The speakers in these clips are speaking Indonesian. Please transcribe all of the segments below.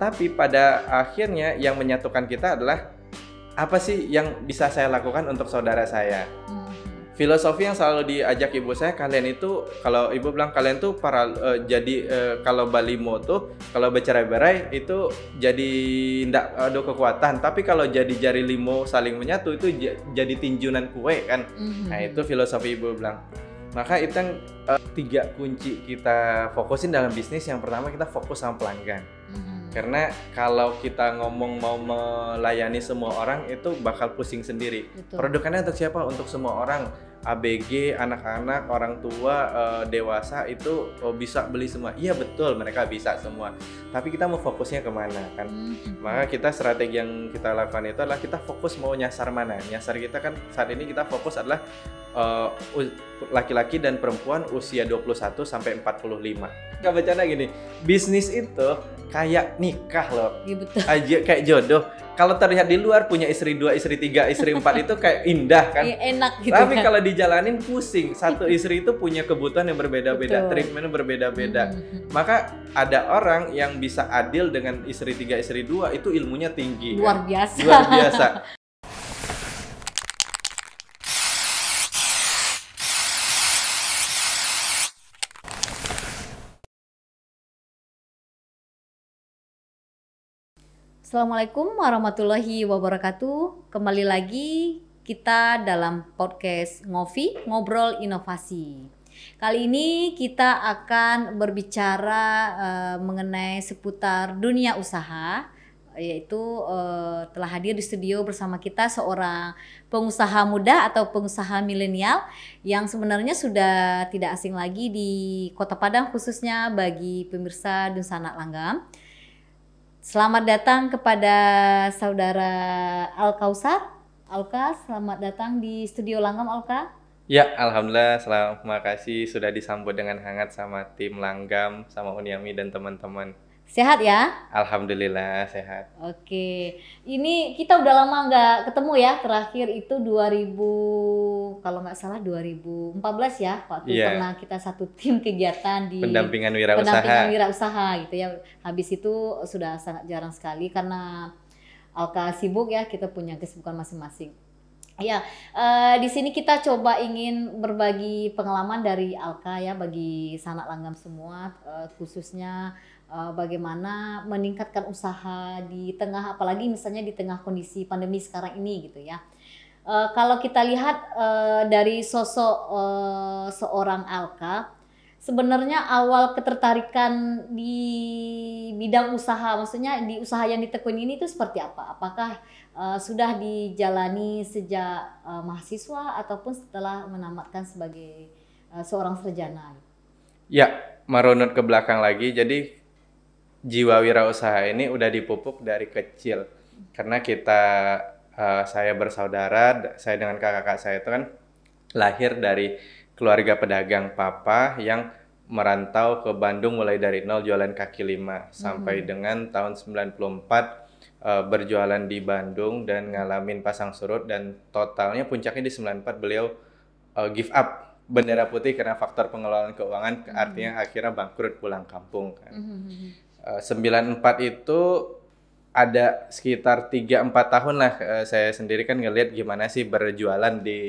tapi pada akhirnya yang menyatukan kita adalah apa sih yang bisa saya lakukan untuk saudara saya Mhm. filosofi yang selalu diajak ibu saya kalian itu kalau ibu bilang kalian tuh para eh, jadi eh, kalau balimo tuh kalau bercerai-berai itu jadi ndak ada kekuatan tapi kalau jadi jari limo saling menyatu itu jadi tinjunan kue kan Mhm. nah itu filosofi ibu bilang maka itu yang eh, tiga kunci kita fokusin dalam bisnis yang pertama kita fokus sama pelanggan. Karena kalau kita ngomong mau melayani semua orang itu bakal pusing sendiri Betul. Produkannya untuk siapa? Untuk semua orang. ABG, anak-anak, orang tua, eh, dewasa itu oh, bisa beli semua. Iya betul, mereka bisa semua. Tapi kita mau fokusnya ke mana kan? Mhm. Maka kita strategi yang kita lakukan itu adalah kita fokus mau nyasar mana. Nyasar kita kan saat ini kita fokus adalah eh, u- laki-laki dan perempuan usia 21 sampai 45. Gak bercanda gini, bisnis itu kayak nikah loh Iya betul. aja kayak jodoh. Kalau terlihat di luar punya istri dua, istri tiga, istri empat itu kayak indah kan. Iya, enak gitu Tapi kan. kalau dijalanin pusing. Satu istri itu punya kebutuhan yang berbeda-beda, Betul. treatmentnya berbeda-beda. Mhm. Maka ada orang yang bisa adil dengan istri tiga, istri dua itu ilmunya tinggi. Luar kan? biasa. Luar biasa. Assalamualaikum warahmatullahi wabarakatuh. Kembali lagi kita dalam podcast Ngopi Ngobrol Inovasi. Kali ini kita akan berbicara eh, mengenai seputar dunia usaha yaitu eh, telah hadir di studio bersama kita seorang pengusaha muda atau pengusaha milenial yang sebenarnya sudah tidak asing lagi di Kota Padang khususnya bagi pemirsa Dunsana Langgam. Selamat datang kepada saudara Al Kausar. Alka, selamat datang di studio Langgam Alka. Ya, alhamdulillah. Terima kasih sudah disambut dengan hangat sama tim Langgam, sama Uniami dan teman-teman. Sehat ya? Alhamdulillah sehat. Oke. Ini kita udah lama nggak ketemu ya. Terakhir itu 2000 kalau nggak salah 2014 ya. Waktu Iya. pernah kita satu tim kegiatan di Pendampingan pendampingan wirausaha. wirausaha gitu ya. Habis itu sudah sangat jarang sekali karena Alka sibuk ya, kita punya kesibukan masing-masing. Ya, eh, di sini kita coba ingin berbagi pengalaman dari Alka ya bagi sanak langgam semua, eh, khususnya eh, bagaimana meningkatkan usaha di tengah, apalagi misalnya di tengah kondisi pandemi sekarang ini gitu ya. Eh, kalau kita lihat eh, dari sosok eh, seorang Alka, sebenarnya awal ketertarikan di bidang usaha, maksudnya di usaha yang ditekuni ini itu seperti apa? Apakah eh, sudah dijalani sejak eh, mahasiswa ataupun setelah menamatkan sebagai eh, seorang sarjana? Ya, merunut ke belakang lagi. Jadi jiwa wirausaha ini udah dipupuk dari kecil. Karena kita eh, saya bersaudara, saya dengan kakak-kakak saya itu kan lahir dari keluarga pedagang papa yang merantau ke Bandung mulai dari nol jualan kaki lima sampai dengan tahun 94 eh, berjualan di Bandung dan ngalamin pasang surut dan totalnya puncaknya di 94 beliau eh, give up bendera putih karena faktor pengelolaan keuangan artinya akhirnya bangkrut pulang kampung kan. Eh, 94 itu ada sekitar 3-4 tahun lah eh, saya sendiri kan ngelihat gimana sih berjualan di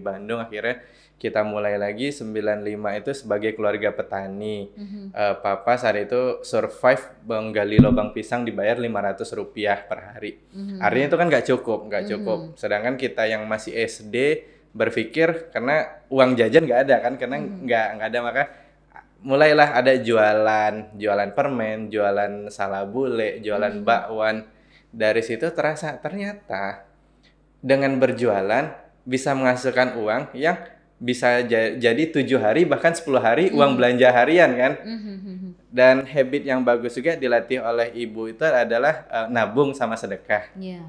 Bandung akhirnya kita mulai lagi 95 itu sebagai keluarga petani. Eh, papa saat itu survive menggali lubang pisang dibayar 500 rupiah per hari. Artinya itu kan nggak cukup, nggak cukup. Sedangkan kita yang masih SD berpikir karena uang jajan nggak ada kan, karena nggak nggak ada maka mulailah ada jualan, jualan permen, jualan salabule, jualan bakwan. Dari situ terasa ternyata dengan berjualan bisa menghasilkan uang yang bisa ja- jadi tujuh hari bahkan 10 hari uang belanja harian kan? Dan habit yang bagus juga dilatih oleh ibu itu adalah eh, nabung sama sedekah. Iya.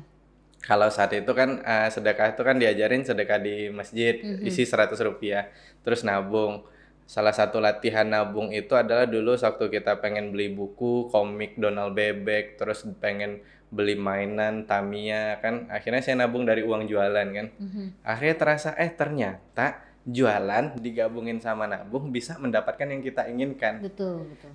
kalau saat itu kan eh, sedekah itu kan diajarin sedekah di masjid isi 100 rupiah terus nabung salah satu latihan nabung itu adalah dulu waktu kita pengen beli buku komik Donald Bebek terus pengen beli mainan Tamiya kan. Akhirnya saya nabung dari uang jualan kan. Akhirnya terasa eh ternyata jualan digabungin sama nabung bisa mendapatkan yang kita inginkan. Betul, betul.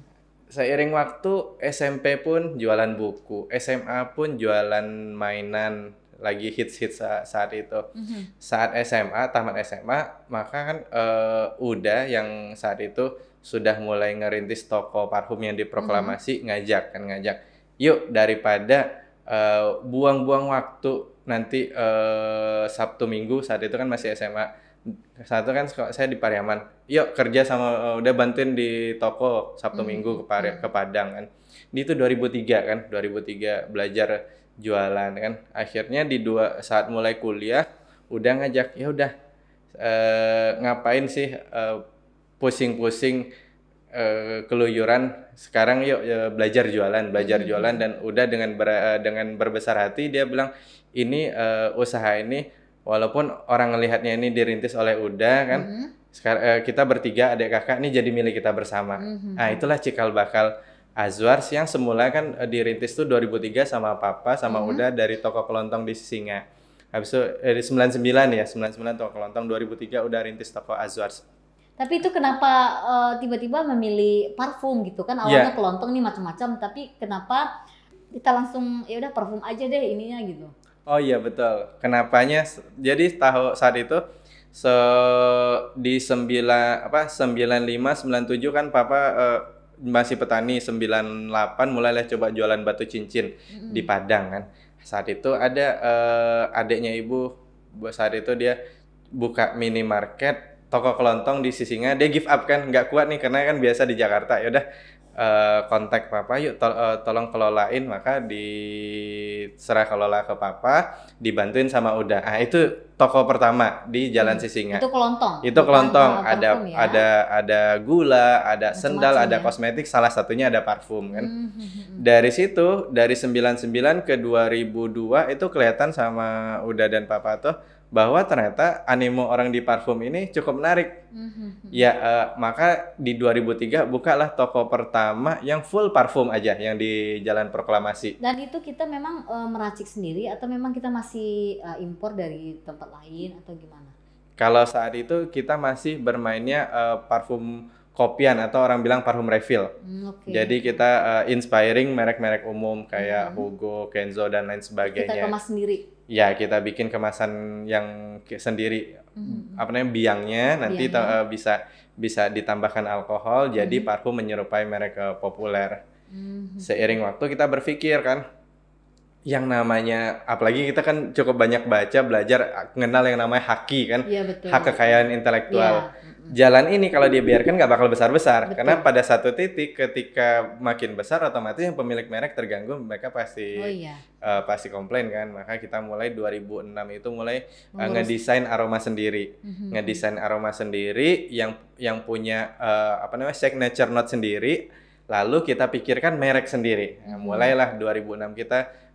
seiring waktu SMP pun jualan buku, SMA pun jualan mainan lagi hits-hits sa- saat itu. Mhm. Saat SMA, tamat SMA, maka kan eh, udah yang saat itu sudah mulai ngerintis toko parfum yang diproklamasi ngajak kan ngajak. Yuk daripada eh, buang-buang waktu nanti eh, Sabtu Minggu saat itu kan masih SMA. Saat itu kan saya di Pariaman. Yuk kerja sama udah bantuin di toko Sabtu Hmm, Minggu ke Pari- ke Padang kan. Di itu 2003 kan, 2003 belajar jualan kan. Akhirnya di dua saat mulai kuliah udah ngajak ya udah eh, ngapain sih eh, pusing-pusing eh, keluyuran sekarang yuk ya, belajar jualan belajar Mhm. jualan dan udah dengan ber- eh, dengan berbesar hati dia bilang ini eh, usaha ini walaupun orang ngelihatnya ini dirintis oleh Uda kan Mhm. sekarang eh, kita bertiga adik kakak ini jadi milik kita bersama Mhm. nah itulah cikal bakal Azwars yang semula kan eh, dirintis tuh 2003 sama papa sama Mhm. Uda dari toko kelontong di Sisinga habis itu eh, di 99 ya 99 toko kelontong 2003 udah rintis toko Azwars Tapi itu kenapa eh, tiba-tiba memilih parfum gitu kan? Awalnya kelontong nih macam-macam, tapi kenapa kita langsung ya udah parfum aja deh ininya gitu. Oh iya betul. Kenapanya? Jadi tahu saat itu se di 9 apa 95 97 kan papa eh, masih petani 98 mulailah coba jualan batu cincin Mhm. di Padang kan. Saat itu ada eh, adiknya ibu bu- saat itu dia buka minimarket toko kelontong di Sisinga dia give up kan nggak kuat nih karena kan biasa di Jakarta ya udah eh, kontak papa yuk tol- eh, tolong kelolain maka diserah kelola ke papa dibantuin sama Uda ah itu toko pertama di Jalan Hmm. Sisinga Itu kelontong. itu kelontong ada ya? ada ada gula ada Macam-macam sendal ada ya. kosmetik salah satunya ada parfum kan Mhm. dari situ dari 99 ke 2002 itu kelihatan sama Uda dan Papa tuh bahwa ternyata animo orang di parfum ini cukup menarik. Ya eh, maka di 2003 bukalah toko pertama yang full parfum aja yang di Jalan Proklamasi. Dan itu kita memang eh, meracik sendiri atau memang kita masih eh, impor dari tempat lain atau gimana? Kalau saat itu kita masih bermainnya eh, parfum kopian atau orang bilang parfum refill. Hmm, Oke. Jadi kita eh, inspiring merek-merek umum kayak Mhm. Hugo, Kenzo dan lain kita sebagainya. kemas sendiri. Ya, kita bikin kemasan yang sendiri Mhm. apa namanya biangnya nanti Biangnya. eh, bisa bisa ditambahkan alkohol jadi Mhm. parfum menyerupai merek eh, populer. Mhm. Seiring waktu kita berpikir kan yang namanya apalagi kita kan cukup banyak baca belajar mengenal yang namanya haki kan Iya betul. hak kekayaan intelektual. Mhm. Jalan ini kalau dibiarkan nggak bakal besar-besar Betul. karena pada satu titik ketika makin besar otomatis yang pemilik merek terganggu mereka pasti Oh iya. eh, pasti komplain kan maka kita mulai 2006 itu mulai Mengurus. ngedesain aroma sendiri Mhm. ngedesain aroma sendiri yang yang punya eh, apa namanya signature note sendiri lalu kita pikirkan merek sendiri Nah, Mhm. mulailah 2006 kita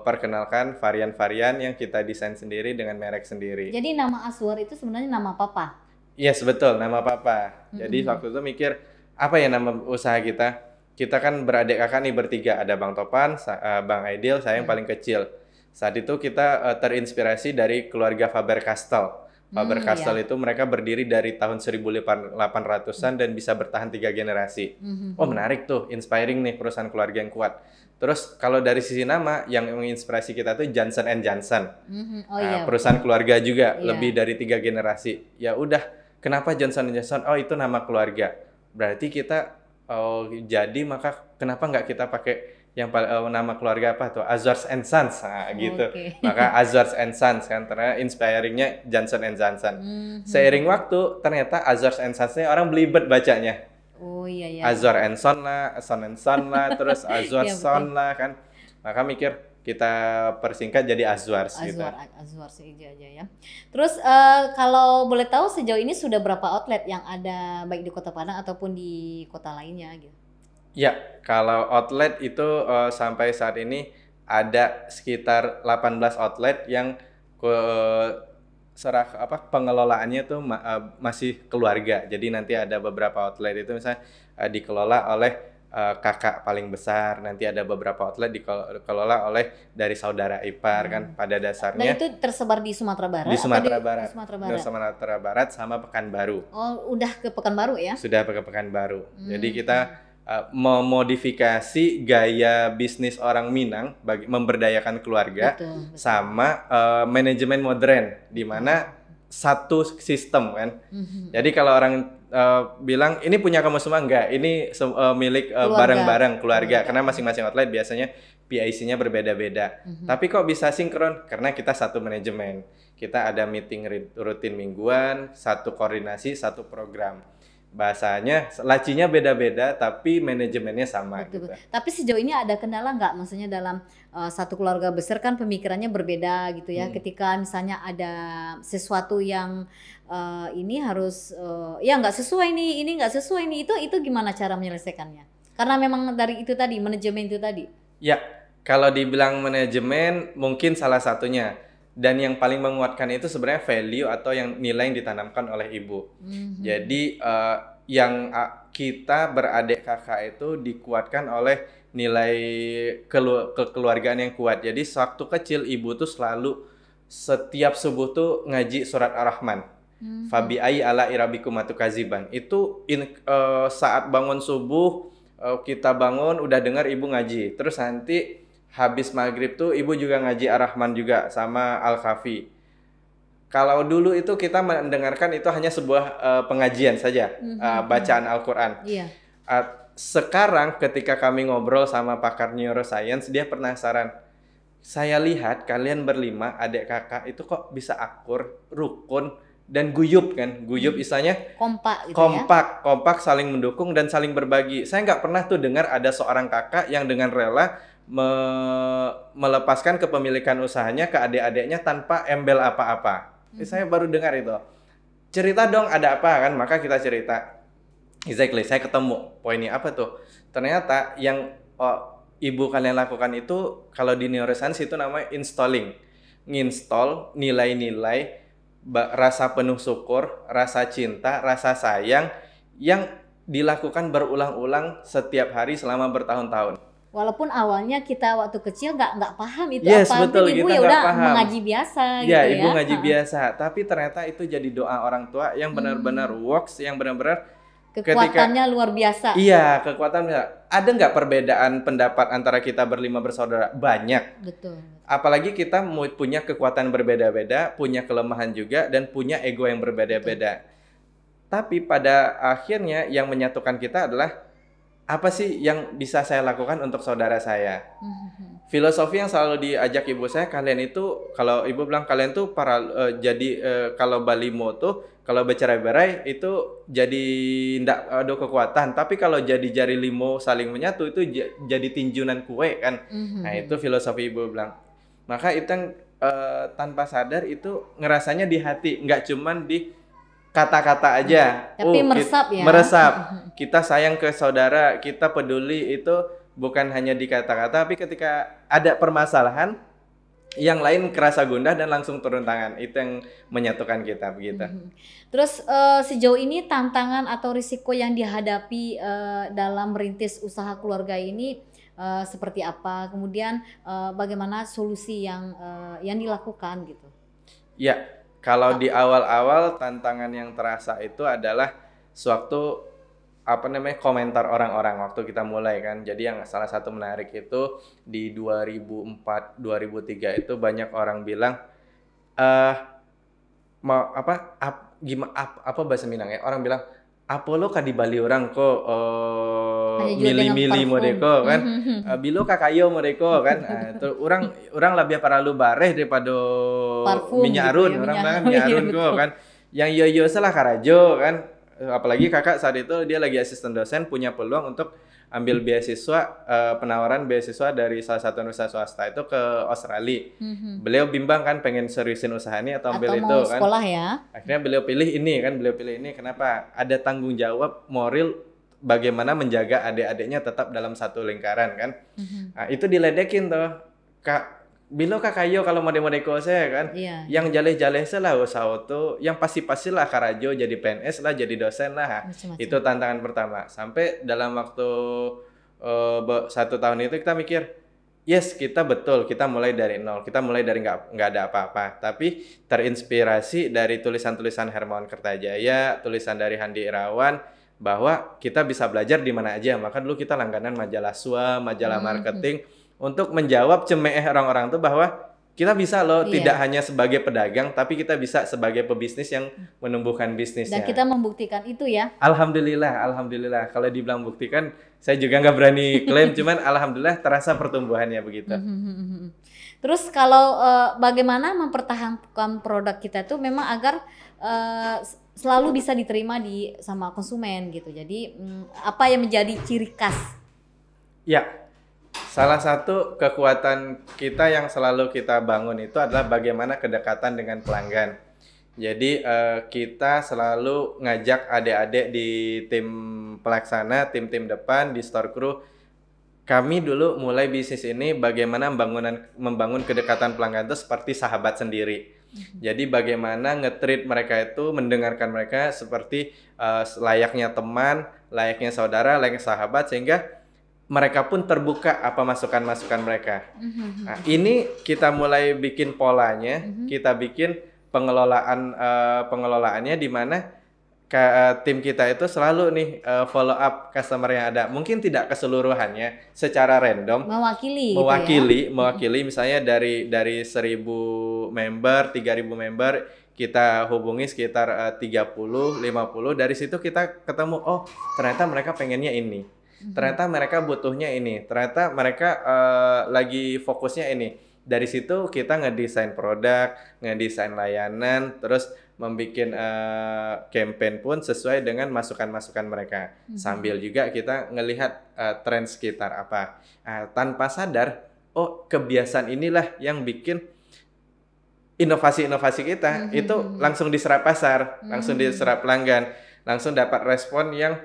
perkenalkan varian-varian yang kita desain sendiri dengan merek sendiri Jadi nama Aswar itu sebenarnya nama papa. yes betul nama papa jadi Mhm. waktu itu mikir apa ya nama usaha kita kita kan beradik kakak nih bertiga ada bang Topan eh, bang Aidil saya yang Hmm. paling kecil saat itu kita eh, terinspirasi dari keluarga Faber Castell Faber Hmm, Castell iya. itu mereka berdiri dari tahun 1800-an dan bisa bertahan tiga generasi. Mhm. Oh menarik tuh, inspiring nih perusahaan keluarga yang kuat. Terus kalau dari sisi nama yang menginspirasi kita tuh Johnson and Johnson, Mhm. Oh Nah, iya. perusahaan keluarga juga Iya. lebih dari tiga generasi. Ya udah, kenapa Johnson and Johnson? Oh itu nama keluarga. Berarti kita oh jadi maka kenapa nggak kita pakai yang eh, nama keluarga apa tuh Azores and Sons, nah, gitu. Oke. Maka Azores and Sons kan, karena inspiringnya Johnson and Johnson. Mhm. Seiring waktu, ternyata Azores and Sons-nya orang belibet bacanya. Oh iya ya. Azor and Son lah, Son and Son lah, terus Azor Iya, Son lah kan. Maka mikir kita persingkat jadi Azwars gitu. Azwar, Azwar saja aja ya. Terus eh, kalau boleh tahu sejauh ini sudah berapa outlet yang ada baik di Kota Padang ataupun di kota lainnya gitu? Ya, kalau outlet itu eh, sampai saat ini ada sekitar 18 outlet yang ke serah apa pengelolaannya tuh ma- eh, masih keluarga. Jadi nanti ada beberapa outlet itu misalnya eh, dikelola oleh eh, kakak paling besar, nanti ada beberapa outlet dikelola oleh dari saudara ipar kan Hmm. pada Dan dasarnya itu tersebar di Sumatera Barat? di Sumatera Barat. Di Sumatera Di Barat. Sumatera Barat sama Pekanbaru. Oh, udah ke Pekanbaru ya? Sudah ke Pekanbaru. Hmm. Jadi kita uh, memodifikasi gaya bisnis orang Minang bagi memberdayakan keluarga Betul, betul. sama uh, manajemen modern di mana satu sistem kan. Mhm. Jadi kalau orang uh, bilang ini punya kamu semua enggak, ini uh, milik uh, Keluarga. keluarga Keluarga. karena masing-masing outlet biasanya PIC-nya berbeda-beda. Mhm. Tapi kok bisa sinkron? Karena kita satu manajemen. Kita ada meeting rutin mingguan, satu koordinasi, satu program. Bahasanya lacinya beda-beda tapi manajemennya sama Betul, gitu. Tapi sejauh ini ada kendala nggak? Maksudnya dalam uh, satu keluarga besar kan pemikirannya berbeda gitu ya. Hmm. Ketika misalnya ada sesuatu yang uh, ini harus uh, ya nggak sesuai nih, ini nggak sesuai nih, itu itu gimana cara menyelesaikannya? Karena memang dari itu tadi manajemen itu tadi. Ya, kalau dibilang manajemen mungkin salah satunya. Dan yang paling menguatkan itu sebenarnya value atau yang nilai yang ditanamkan oleh ibu. Mhm. Jadi eh, yang ah, kita beradik kakak itu dikuatkan oleh nilai kelu- kekeluargaan yang kuat. Jadi sewaktu kecil ibu tuh selalu setiap subuh tuh ngaji surat Ar-Rahman. Mhm. Fabi ai ala irabikum kaziban. Itu in- eh, saat bangun subuh eh, kita bangun udah dengar ibu ngaji. Terus nanti habis maghrib tuh ibu juga ngaji Ar-Rahman juga sama Al-Kafi. Kalau dulu itu kita mendengarkan itu hanya sebuah eh, pengajian saja, Mhm. eh, bacaan Al-Quran. Iya. Uh, sekarang ketika kami ngobrol sama pakar neuroscience, dia penasaran. Saya lihat kalian berlima, adik kakak itu kok bisa akur, rukun, dan guyup kan? Guyup istilahnya Kompak gitu ya. kompak, kompak saling mendukung dan saling berbagi. Saya nggak pernah tuh dengar ada seorang kakak yang dengan rela me- melepaskan kepemilikan usahanya ke adik-adiknya tanpa embel apa-apa. Eh, Saya baru dengar itu. Cerita dong ada apa kan? Maka kita cerita. Exactly, saya ketemu poinnya apa tuh? Ternyata yang oh, ibu kalian lakukan itu kalau di neuroscience itu namanya installing. Nginstall nilai-nilai rasa penuh syukur, rasa cinta, rasa sayang yang dilakukan berulang-ulang setiap hari selama bertahun-tahun. Walaupun awalnya kita waktu kecil nggak nggak paham itu Yes, apa, betul, ibu ya udah paham. mengaji biasa gitu ya, ya. ibu ngaji Ha-ha. biasa, tapi ternyata itu jadi doa orang tua yang benar-benar Hmm. works, yang benar-benar Kekuatannya luar biasa. iya kekuatan. Ada nggak perbedaan pendapat antara kita berlima bersaudara? Banyak. Betul. Apalagi kita punya kekuatan berbeda-beda, punya kelemahan juga, dan punya ego yang berbeda-beda. Tapi pada akhirnya yang menyatukan kita adalah apa sih yang bisa saya lakukan untuk saudara saya? Mhm. Filosofi yang selalu diajak ibu saya, kalian itu kalau ibu bilang kalian tuh para eh, jadi eh, kalau balimo tuh kalau bercerai-berai itu jadi ndak ada kekuatan, tapi kalau jadi jari limo saling menyatu itu j- jadi tinjunan kue kan. Mhm. Nah, itu filosofi ibu bilang. Maka itu yang eh, tanpa sadar itu ngerasanya di hati, nggak cuman di kata-kata aja. Tapi Oh, kit- meresap ya. Meresap. Kita sayang ke saudara, kita peduli itu bukan hanya di kata-kata, tapi ketika ada permasalahan yang lain kerasa gundah dan langsung turun tangan. Itu yang menyatukan kita begitu. Mhm. Terus eh, sejauh ini tantangan atau risiko yang dihadapi eh, dalam merintis usaha keluarga ini eh, seperti apa? Kemudian eh, bagaimana solusi yang eh, yang dilakukan gitu? Ya, kalau di awal-awal tantangan yang terasa itu adalah sewaktu apa namanya komentar orang-orang waktu kita mulai kan. Jadi yang salah satu menarik itu di 2004 2003 itu banyak orang bilang eh mau apa ap, gimana apa bahasa Minang ya? Orang bilang apa lo di Bali orang kok eh, parfum. modeko kan? Uh, bilo kakayo mereka kan nah, itu orang orang lebih para lu bareh daripada Parfum minyak gitu arun ya, orang minyak arun, minyak iya, arun kok betul. kan yang yo yo salah karajo kan Eh, apalagi kakak saat itu dia lagi asisten dosen punya peluang untuk ambil beasiswa eh, penawaran beasiswa dari salah satu universitas swasta itu ke Australia Mhm. beliau bimbang kan pengen seriusin usaha ini atau ambil Atau itu mau kan sekolah ya? akhirnya beliau pilih ini kan beliau pilih ini kenapa ada tanggung jawab moral bagaimana menjaga adik-adiknya tetap dalam satu lingkaran kan Mhm. Nah, itu diledekin tuh. Kak, bilo kak kayo kalau mau demo deko saya kan. Iya. Yang jaleh-jaleh lah usaha tuh, yang pasti-pasti lah karajo jadi PNS lah, jadi dosen lah. Macam-macam. Itu tantangan pertama. Sampai dalam waktu be- satu tahun itu kita mikir, yes kita betul, kita mulai dari nol, kita mulai dari nggak nggak ada apa-apa. Tapi terinspirasi dari tulisan-tulisan Hermawan Kertajaya, tulisan dari Handi Irawan, bahwa kita bisa belajar di mana aja. Maka dulu kita langganan majalah SWA, majalah Hmm, marketing untuk menjawab cemeeh orang-orang tuh bahwa kita bisa loh Iya. tidak hanya sebagai pedagang tapi kita bisa sebagai pebisnis yang menumbuhkan bisnisnya. Dan kita membuktikan itu ya. Alhamdulillah, alhamdulillah. Kalau dibilang buktikan, saya juga nggak berani klaim, cuman alhamdulillah terasa pertumbuhannya begitu. Mhm. Terus kalau eh, bagaimana mempertahankan produk kita itu memang agar eh, selalu bisa diterima di sama konsumen gitu. Jadi mm, apa yang menjadi ciri khas? Ya, salah satu kekuatan kita yang selalu kita bangun itu adalah bagaimana kedekatan dengan pelanggan. Jadi eh, kita selalu ngajak adik-adik di tim pelaksana, tim-tim depan, di store crew. Kami dulu mulai bisnis ini bagaimana membangun membangun kedekatan pelanggan itu seperti sahabat sendiri. Jadi bagaimana nge-treat mereka itu mendengarkan mereka seperti eh, layaknya teman, layaknya saudara, layaknya sahabat sehingga mereka pun terbuka apa masukan-masukan mereka. Mhm. Nah, ini kita mulai bikin polanya, kita bikin pengelolaan eh, pengelolaannya di mana eh, tim kita itu selalu nih eh, follow up customer yang ada. Mungkin tidak keseluruhannya secara random, Mewakili, gitu ya. mewakili mewakili misalnya dari dari 1000 member 3000 member kita hubungi sekitar eh, 30 50 dari situ kita ketemu oh ternyata mereka pengennya ini Mhm. Ternyata mereka butuhnya ini ternyata mereka eh, lagi fokusnya ini dari situ kita ngedesain produk ngedesain layanan terus membuat eh, campaign pun sesuai dengan masukan-masukan mereka Mhm. sambil juga kita ngelihat eh, tren sekitar apa Ah, tanpa sadar oh kebiasaan inilah yang bikin inovasi-inovasi kita Mhm. itu langsung diserap pasar langsung Mhm. diserap pelanggan langsung dapat respon yang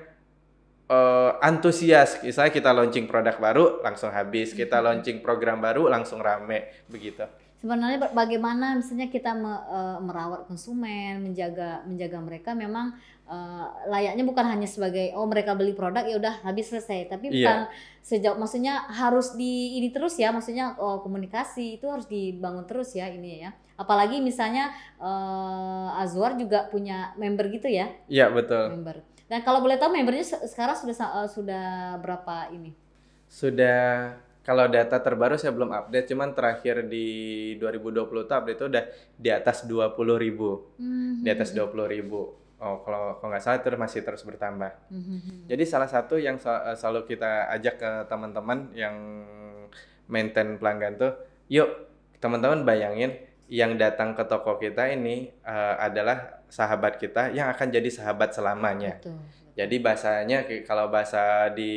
eh, antusias. Misalnya kita launching produk baru langsung habis. Kita Mhm. launching program baru langsung rame. Begitu. Sebenarnya ba- bagaimana misalnya kita me- eh, merawat konsumen, menjaga menjaga mereka memang eh, layaknya bukan hanya sebagai oh mereka beli produk ya udah habis selesai, tapi bukan sejauh maksudnya harus di ini terus ya, maksudnya oh, komunikasi itu harus dibangun terus ya ini ya. Apalagi misalnya eh, Azwar juga punya member gitu ya, iya betul. Member. Dan kalau boleh tahu membernya se- sekarang sudah eh, sudah berapa ini? Sudah kalau data terbaru saya belum update, cuman terakhir di 2020 tuh update itu udah di atas 20.000 ribu, Hmm, di atas 20.000 ribu. Oh kalau kalau nggak salah itu masih terus bertambah. hmm, hmm. Jadi salah satu yang sel- eh, selalu kita ajak ke teman-teman yang maintain pelanggan tuh, yuk teman-teman bayangin yang datang ke toko kita ini eh, adalah sahabat kita yang akan jadi sahabat selamanya. Betul. Jadi bahasanya kalau bahasa di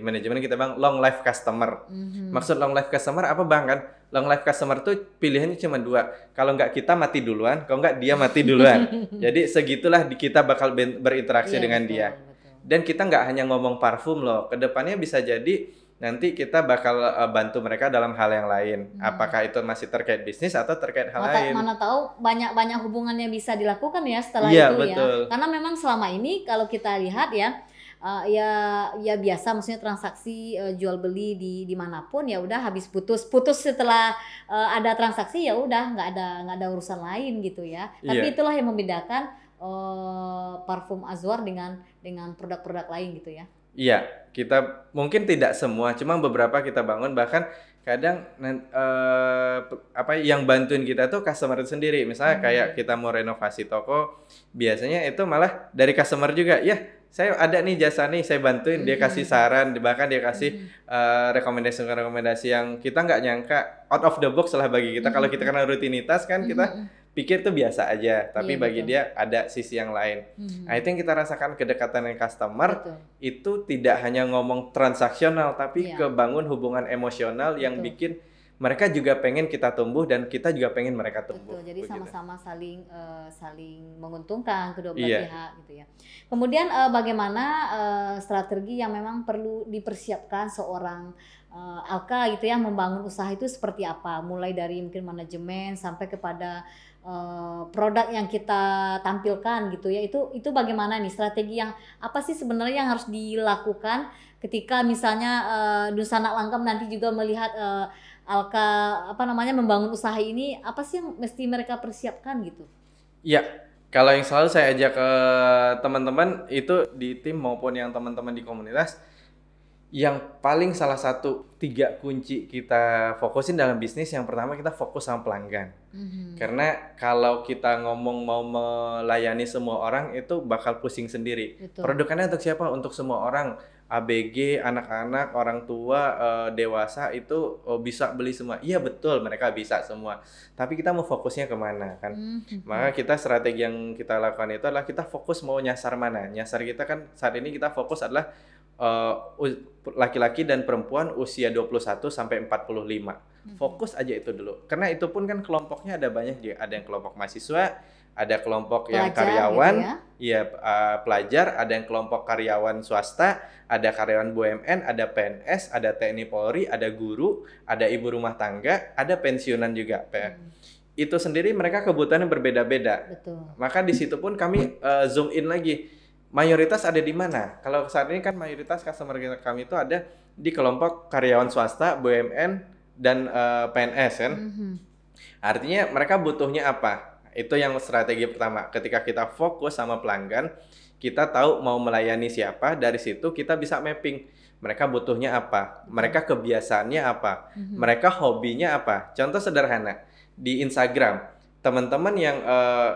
manajemen kita bang long life customer. Mhm. Maksud long life customer apa bang kan? Long life customer tuh pilihannya cuma dua. Kalau nggak kita mati duluan, kalau nggak dia mati duluan. Jadi segitulah di- kita bakal berinteraksi Iya, dengan betul, dia. betul. Dan kita nggak hanya ngomong parfum loh. Ke depannya bisa jadi nanti kita bakal eh, bantu mereka dalam hal yang lain. Hmm. Apakah itu masih terkait bisnis atau terkait hal Mata- lain? mana tahu banyak banyak hubungan yang bisa dilakukan ya setelah Iya, itu betul. ya karena memang selama ini kalau kita lihat ya uh, ya ya biasa maksudnya transaksi uh, jual beli di di mana pun ya udah habis putus putus setelah uh, ada transaksi ya udah nggak ada nggak ada urusan lain gitu ya tapi Iya. itulah yang membedakan uh, parfum Azwar dengan dengan produk-produk lain gitu ya Iya, kita mungkin tidak semua, cuma beberapa kita bangun bahkan kadang pe- apa yang bantuin kita tuh customer itu sendiri. Misalnya Hmm. kayak kita mau renovasi toko, biasanya itu malah dari customer juga. Ya, saya ada nih jasa nih, saya bantuin. Dia Hmm. kasih saran, bahkan dia kasih eh, rekomendasi-rekomendasi yang kita nggak nyangka out of the box lah bagi kita. Kalau kita karena rutinitas kan kita Mhm, pikir tuh biasa aja, tapi Iya, bagi betul. dia ada sisi yang lain. mhm. Nah, itu yang kita rasakan kedekatan dengan customer Betul. itu tidak hanya ngomong transaksional tapi Iya. kebangun hubungan emosional yang Betul. bikin mereka juga pengen kita tumbuh dan kita juga pengen mereka tumbuh. Betul, jadi sama-sama saling eh, saling menguntungkan kedua belah Iya. pihak gitu ya. Kemudian eh, bagaimana eh, strategi yang memang perlu dipersiapkan seorang Alka gitu ya membangun usaha itu seperti apa? Mulai dari mungkin manajemen sampai kepada eh, produk yang kita tampilkan gitu ya. Itu itu bagaimana nih strategi yang apa sih sebenarnya yang harus dilakukan ketika misalnya eh, Dusanak Langkam nanti juga melihat eh, Alka apa namanya membangun usaha ini apa sih yang mesti mereka persiapkan gitu? Ya, Kalau yang selalu saya ajak ke teman-teman itu di tim maupun yang teman-teman di komunitas, yang paling salah satu tiga kunci kita fokusin dalam bisnis yang pertama kita fokus sama pelanggan Mhm. karena kalau kita ngomong mau melayani semua orang itu bakal pusing sendiri Betul. produkannya untuk siapa untuk semua orang ABG anak-anak orang tua eh, dewasa itu oh, bisa beli semua iya betul mereka bisa semua tapi kita mau fokusnya ke mana kan Mhm. maka kita strategi yang kita lakukan itu adalah kita fokus mau nyasar mana. Nyasar kita kan saat ini kita fokus adalah eh, laki-laki dan perempuan usia 21 sampai 45. Fokus aja itu dulu. Karena itu pun kan kelompoknya ada banyak juga. Ada yang kelompok mahasiswa, ada kelompok yang Pelajar karyawan, gitu ya. iya eh, pelajar, ada yang kelompok karyawan swasta, ada karyawan BUMN, ada PNS, ada TNI Polri, ada guru, ada ibu rumah tangga, ada pensiunan juga. Hmm, Itu sendiri mereka kebutuhannya berbeda-beda. Maka di situ pun kami eh, zoom in lagi. Mayoritas ada di mana? Kalau saat ini kan mayoritas customer kami itu ada di kelompok karyawan swasta, BUMN dan eh, PNS kan. Mhm. Artinya mereka butuhnya apa? Itu yang strategi pertama. Ketika kita fokus sama pelanggan, kita tahu mau melayani siapa, dari situ kita bisa mapping. Mereka butuhnya apa? Mereka kebiasaannya apa? Mhm. mereka hobinya apa? Contoh sederhana di Instagram, teman-teman yang eh,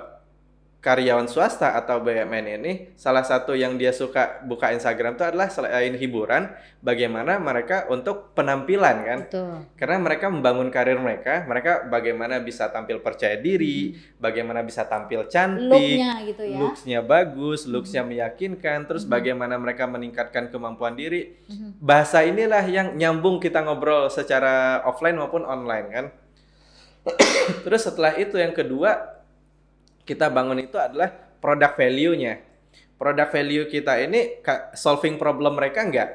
karyawan swasta atau BUMN ini salah satu yang dia suka buka Instagram itu adalah selain hiburan, bagaimana mereka untuk penampilan kan? Betul. Karena mereka membangun karir mereka, mereka bagaimana bisa tampil percaya diri, bagaimana bisa tampil cantik, Looknya gitu ya. looks-nya bagus, looks-nya meyakinkan, terus Mhm. bagaimana mereka meningkatkan kemampuan diri Mhm. bahasa inilah yang nyambung kita ngobrol secara offline maupun online kan. Terus setelah itu yang kedua kita bangun itu adalah product value-nya. Product value kita ini solving problem mereka enggak.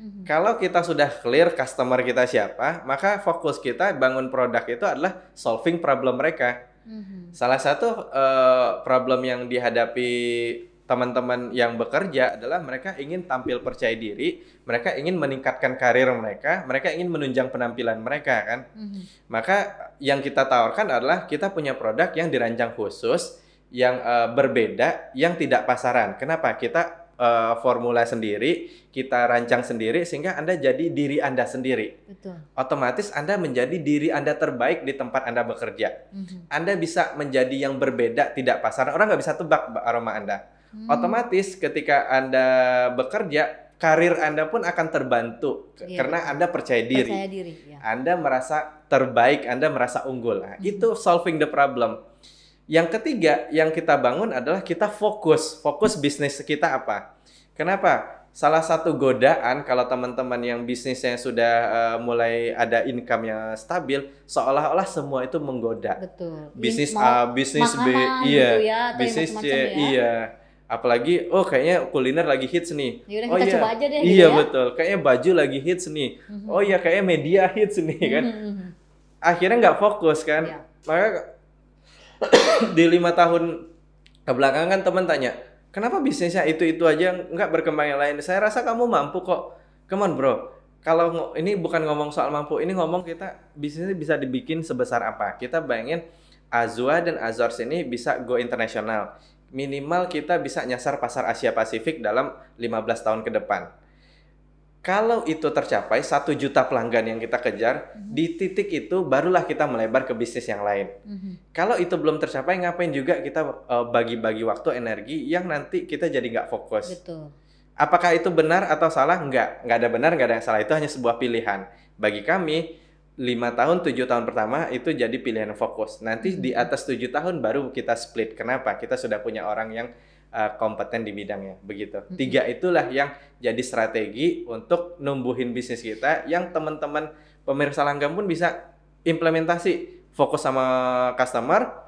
Mhm. Kalau kita sudah clear customer kita siapa, maka fokus kita bangun produk itu adalah solving problem mereka. Mhm. Salah satu eh, problem yang dihadapi teman-teman yang bekerja adalah mereka ingin tampil percaya diri, mereka ingin meningkatkan karir mereka, mereka ingin menunjang penampilan mereka kan. Mhm. Maka yang kita tawarkan adalah kita punya produk yang dirancang khusus, yang eh, berbeda, yang tidak pasaran. Kenapa? Kita eh, formula sendiri, kita rancang sendiri sehingga Anda jadi diri Anda sendiri. Betul. Otomatis Anda menjadi diri Anda terbaik di tempat Anda bekerja. Mhm. Anda bisa menjadi yang berbeda, tidak pasaran. Orang nggak bisa tebak aroma Anda. Hmm. Otomatis ketika Anda bekerja, karir Anda pun akan terbantu Iya, karena. Anda percaya diri. Percaya diri. Ya. Anda merasa terbaik, Anda merasa unggul. Nah, Mhm. Itu solving the problem. Yang ketiga yang kita bangun adalah kita fokus. Fokus bisnis kita apa? Kenapa? Salah satu godaan kalau teman-teman yang bisnisnya sudah eh, mulai ada income yang stabil, seolah-olah semua itu menggoda Betul. Bisnis A, bisnis B, iya, gitu ya, bisnis C, ya. iya. Apalagi, oh kayaknya kuliner lagi hits nih. Yaudah oh kita iya, coba aja deh iya gitu ya. betul. Kayaknya baju lagi hits nih. Mhm. Oh iya, kayaknya media hits nih kan. Mhm, mhm. Akhirnya nggak fokus kan. Iya. Maka di lima tahun kebelakangan kan teman tanya, kenapa bisnisnya itu itu aja nggak berkembang yang lain? Saya rasa kamu mampu kok. Come on bro. Kalau ini bukan ngomong soal mampu, ini ngomong kita bisnisnya bisa dibikin sebesar apa. Kita bayangin Azua dan Azors ini bisa go internasional. Minimal kita bisa nyasar pasar Asia Pasifik dalam 15 tahun ke depan. Kalau itu tercapai, satu juta pelanggan yang kita kejar, di titik itu barulah kita melebar ke bisnis yang lain. Mhm. Kalau itu belum tercapai, ngapain juga kita uh, bagi-bagi waktu, energi yang nanti kita jadi nggak fokus. Betul. Apakah itu benar atau salah? Enggak. Nggak ada benar, nggak ada yang salah. Itu hanya sebuah pilihan. Bagi kami, lima tahun, tujuh tahun pertama itu jadi pilihan fokus. Nanti di atas tujuh tahun baru kita split. Kenapa? Kita sudah punya orang yang uh, kompeten di bidangnya. Begitu. Tiga itulah yang jadi strategi untuk numbuhin bisnis kita yang teman-teman pemirsa langgam pun bisa implementasi. Fokus sama customer,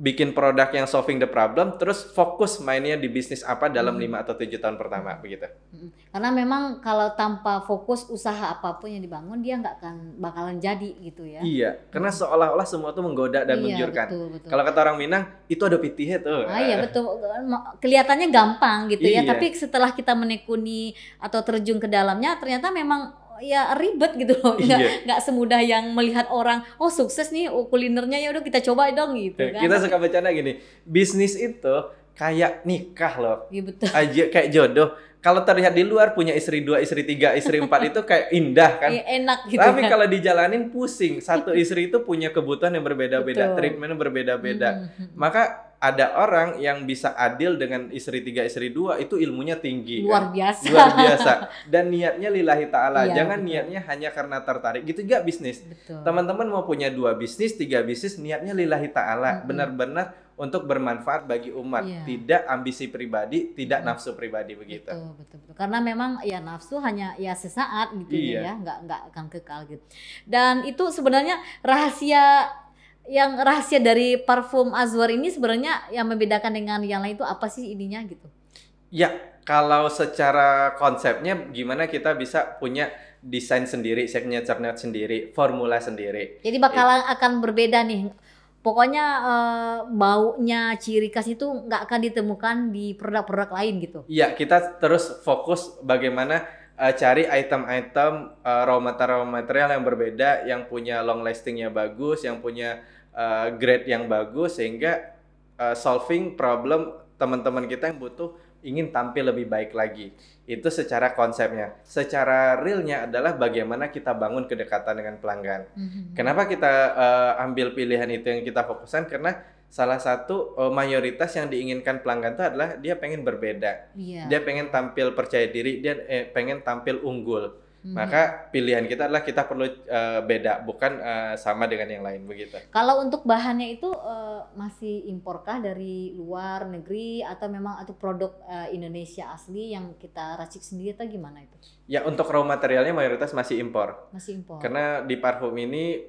bikin produk yang solving the problem, terus fokus mainnya di bisnis apa dalam 5 atau 7 tahun pertama begitu. Karena memang kalau tanpa fokus usaha apa pun yang dibangun dia nggak akan bakalan jadi gitu ya. Iya, karena seolah-olah semua itu menggoda dan Iya, menggiurkan. betul, betul. Kalau kata orang Minang, itu ada pitihnya tuh. Ah iya betul, kelihatannya gampang gitu ya, Iya. tapi setelah kita menekuni atau terjun ke dalamnya ternyata memang ya ribet gitu loh nggak Iya. nggak semudah yang melihat orang oh sukses nih oh, kulinernya ya udah kita coba dong gitu kan Kita suka bercanda gini, bisnis itu kayak nikah loh. Iya betul Aja kayak jodoh. Kalau terlihat di luar punya istri dua, istri tiga, istri empat itu kayak indah kan. Iya, enak gitu Tapi kan. kalau dijalanin pusing. Satu istri itu punya kebutuhan yang berbeda-beda, Betul. treatmentnya berbeda-beda. Hmm, hmm, hmm. Maka ada orang yang bisa adil dengan istri tiga, istri dua itu ilmunya tinggi. luar kan? biasa Luar biasa. Dan niatnya lillahi ta'ala. Iya, Jangan betul. niatnya hanya karena tertarik. Gitu juga bisnis. betul Teman-teman mau punya dua bisnis, tiga bisnis, niatnya lillahi ta'ala. Mm-mm. Benar-benar untuk bermanfaat bagi umat. Iya. Tidak ambisi pribadi, tidak Mm-mm. nafsu pribadi begitu. Betul, betul, betul. Karena memang ya nafsu hanya ya sesaat gitu Iya. ya, nggak nggak akan kekal gitu. Dan itu sebenarnya rahasia yang rahasia dari parfum Azwar ini sebenarnya yang membedakan dengan yang lain itu apa sih ininya gitu? Ya, kalau secara konsepnya gimana kita bisa punya desain sendiri, signature-nya sendiri, formula sendiri. Jadi bakalan akan berbeda nih. Pokoknya eh, baunya ciri khas itu nggak akan ditemukan di produk-produk lain gitu. Iya, kita terus fokus bagaimana uh, cari item-item uh, raw material raw material yang berbeda, yang punya long lastingnya bagus, yang punya uh, grade yang bagus, sehingga uh, solving problem teman-teman kita yang butuh ingin tampil lebih baik lagi. Itu secara konsepnya. Secara realnya adalah bagaimana kita bangun kedekatan dengan pelanggan. Mhm. Kenapa kita eh, ambil pilihan itu yang kita fokuskan? Karena salah satu eh, mayoritas yang diinginkan pelanggan itu adalah dia pengen berbeda, Iya. dia pengen tampil percaya diri, dia eh, pengen tampil unggul. Mhm. Maka pilihan kita adalah kita perlu eh, beda, bukan eh, sama dengan yang lain begitu. Kalau untuk bahannya itu eh, masih imporkah dari luar negeri atau memang itu produk eh, Indonesia asli yang kita racik sendiri atau gimana itu? Ya untuk raw materialnya mayoritas masih impor. Masih impor. Karena di parfum ini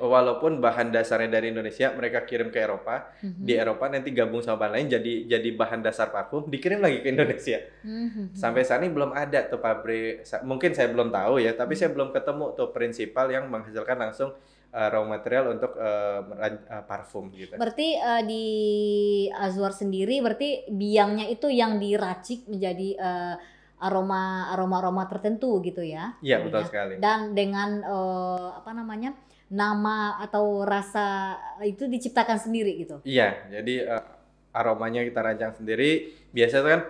walaupun bahan dasarnya dari Indonesia, mereka kirim ke Eropa. Mhm. Di Eropa nanti gabung sama bahan lain jadi jadi bahan dasar parfum, dikirim lagi ke Indonesia. Mhm. Sampai saat ini belum ada tuh pabrik. Mungkin saya belum tahu ya, tapi saya belum ketemu tuh prinsipal yang menghasilkan langsung uh, raw material untuk uh, uh, parfum gitu. Berarti eh, di Azwar sendiri berarti biangnya itu yang diracik menjadi eh, aroma aroma aroma tertentu gitu ya? Iya betul sekali. Dan dengan eh, apa namanya nama atau rasa itu diciptakan sendiri gitu. Iya, jadi uh, aromanya kita rancang sendiri. Biasanya kan,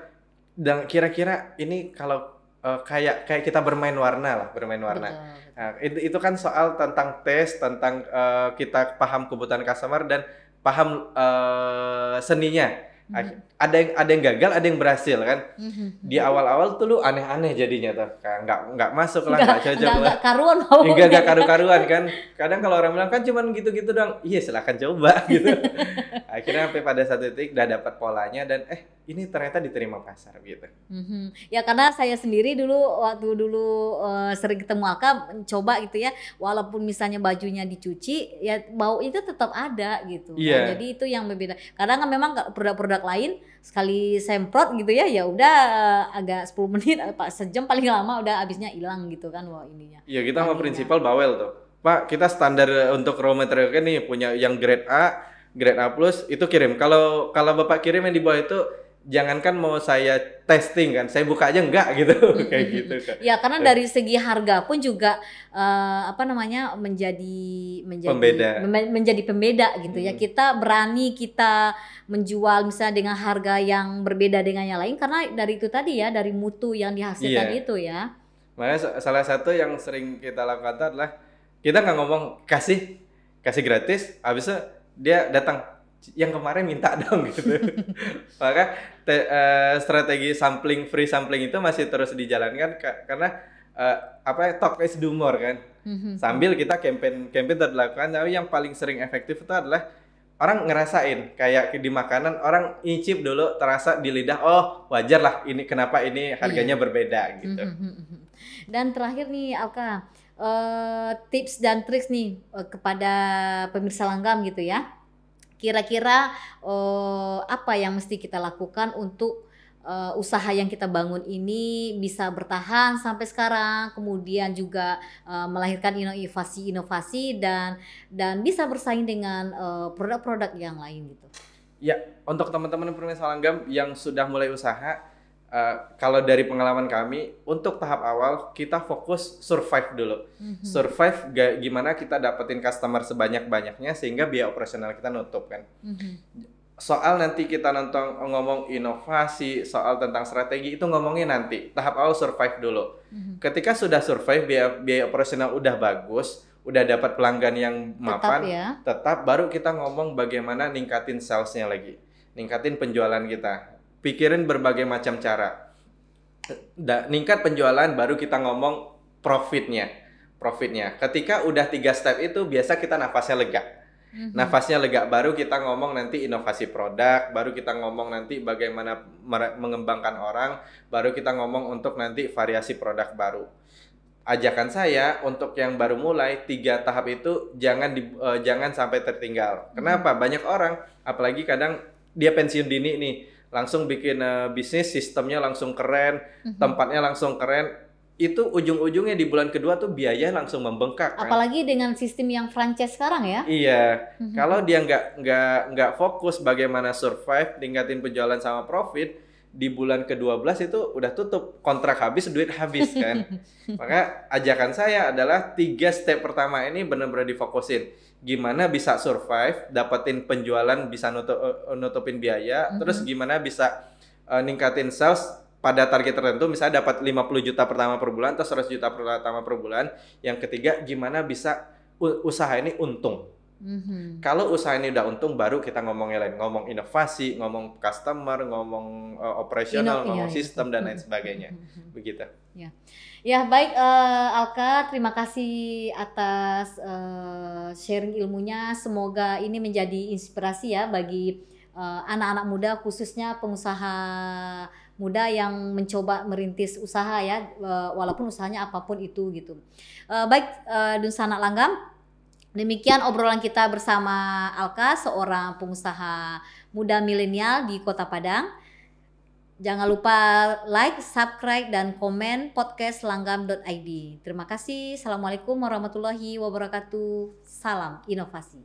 dan kira-kira ini kalau uh, kayak kayak kita bermain warna lah, bermain warna. Betul, betul. Nah, itu, itu kan soal tentang tes, tentang eh, kita paham kebutuhan customer dan paham eh, seninya. Mhm. Ada yang ada yang gagal, ada yang berhasil kan. Mhm. Di awal-awal tuh lu aneh-aneh jadinya tuh, kayak nggak nggak masuk lah, nggak cocok Nggak- lah. nggak karuan. Enggak enggak karu-karuan kan. Kadang kalau orang bilang kan cuman gitu-gitu dong. Iya, silahkan coba gitu. Akhirnya sampai pada satu titik udah dapat polanya dan eh ini ternyata diterima pasar gitu. Mhm. Ya karena saya sendiri dulu waktu dulu eh, sering ketemu Alka coba gitu ya, walaupun misalnya bajunya dicuci, ya bau itu tetap ada gitu. Nah, Iya. jadi itu yang berbeda. Kadang kan memang produk-produk lain sekali semprot gitu ya, ya udah eh, agak 10 menit apa sejam paling lama udah habisnya hilang gitu kan wah ininya. Iya kita sama prinsipal bawel tuh. Pak kita standar eh, untuk raw material kan nih punya yang grade A, grade A plus itu kirim. Kalau kalau bapak kirim yang di bawah itu jangankan mau saya testing kan, saya buka aja enggak gitu kayak gitu kan. Ya karena Tuh. dari segi harga pun juga eh, apa namanya menjadi menjadi Pembeda. menjadi pembeda gitu ya. Hmm. Kita berani kita menjual misalnya dengan harga yang berbeda dengan yang lain karena dari itu tadi ya dari mutu yang dihasilkan Iya. itu ya. Makanya sa- salah satu yang sering kita lakukan adalah kita nggak ngomong kasih kasih gratis, habis itu dia datang yang kemarin minta dong gitu. Maka te- eh, strategi sampling free sampling itu masih terus dijalankan ka- karena eh, apa talk is do more kan. Mhm. Sambil kita campaign campaign terus dilakukan, tapi yang paling sering efektif itu adalah orang ngerasain kayak di makanan orang incip dulu terasa di lidah oh wajar lah ini kenapa ini harganya berbeda gitu. Mhm, mhm. Dan terakhir nih Alka, eh, tips dan triks nih eh, kepada pemirsa langgam gitu ya. Kira-kira eh, apa yang mesti kita lakukan untuk eh, usaha yang kita bangun ini bisa bertahan sampai sekarang, kemudian juga eh, melahirkan inovasi-inovasi dan dan bisa bersaing dengan produk-produk yang lain gitu. Untuk teman-teman pemirsa langgam yang sudah mulai usaha, Uh, kalau dari pengalaman kami, untuk tahap awal kita fokus survive dulu. Mm-hmm. Survive ga, gimana kita dapetin customer sebanyak-banyaknya sehingga biaya operasional kita nutup kan. Mm-hmm. Soal nanti kita nonton ngomong inovasi, soal tentang strategi itu ngomongin nanti. Tahap awal survive dulu. Mm-hmm. Ketika sudah survive biaya biaya operasional udah bagus, udah dapat pelanggan yang mapan, tetap, ya. tetap baru kita ngomong bagaimana ningkatin salesnya lagi, ningkatin penjualan kita pikirin berbagai macam cara. Da, ningkat penjualan baru kita ngomong profitnya. Profitnya. Ketika udah tiga step itu biasa kita nafasnya lega. Mm-hmm. Nafasnya lega baru kita ngomong nanti inovasi produk, baru kita ngomong nanti bagaimana mengembangkan orang, baru kita ngomong untuk nanti variasi produk baru. Ajakan saya untuk yang baru mulai tiga tahap itu jangan di, uh, jangan sampai tertinggal. Kenapa? Mm-hmm. Banyak orang, apalagi kadang dia pensiun dini nih langsung bikin uh, bisnis sistemnya langsung keren mm-hmm. tempatnya langsung keren itu ujung-ujungnya di bulan kedua tuh biaya langsung membengkak kan? apalagi dengan sistem yang franchise sekarang ya iya mm-hmm. kalau dia nggak nggak nggak fokus bagaimana survive tingkatin penjualan sama profit di bulan ke-12 itu udah tutup kontrak habis duit habis kan maka ajakan saya adalah tiga step pertama ini benar-benar difokusin gimana bisa survive, dapetin penjualan, bisa nutup, uh, nutupin biaya, mm -hmm. terus gimana bisa uh, ningkatin sales pada target tertentu, misalnya dapat 50 juta pertama per bulan atau 100 juta pertama per bulan. Yang ketiga, gimana bisa usaha ini untung. Mm-hmm. Kalau usaha ini udah untung, baru kita ngomongnya lain, ngomong inovasi, ngomong customer, ngomong uh, operasional, ngomong iya, sistem dan lain sebagainya, mm-hmm. begitu. Ya. Ya baik uh, Alka, terima kasih atas uh, sharing ilmunya. Semoga ini menjadi inspirasi ya bagi eh, anak-anak muda khususnya pengusaha muda yang mencoba merintis usaha ya uh, walaupun usahanya apa pun itu gitu. Uh, baik uh, Dunsana Langgam, demikian obrolan kita bersama Alka seorang pengusaha muda milenial di Kota Padang. Jangan lupa like, subscribe, dan komen podcast langgam.id. Terima kasih. Assalamualaikum warahmatullahi wabarakatuh. Salam inovasi.